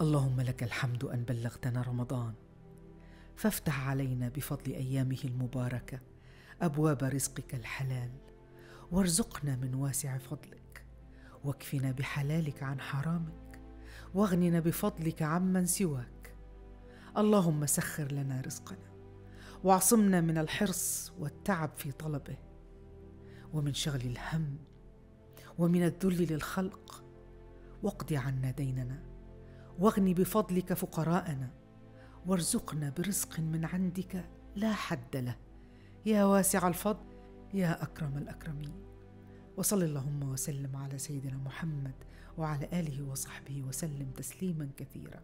اللهم لك الحمد أن بلغتنا رمضان. فافتح علينا بفضل أيامه المباركة أبواب رزقك الحلال. وارزقنا من واسع فضلك. واكفنا بحلالك عن حرامك. واغننا بفضلك عمن سواك. اللهم سخر لنا رزقنا. واعصمنا من الحرص والتعب في طلبه. ومن شغل الهم. ومن الذل للخلق. واقض عنا ديننا. واغن بفضلك فقراءنا وارزقنا برزق من عندك لا حد له. يا واسع الفضل يا أكرم الأكرمين. وصل اللهم وسلم على سيدنا محمد وعلى آله وصحبه وسلم تسليما كثيرا.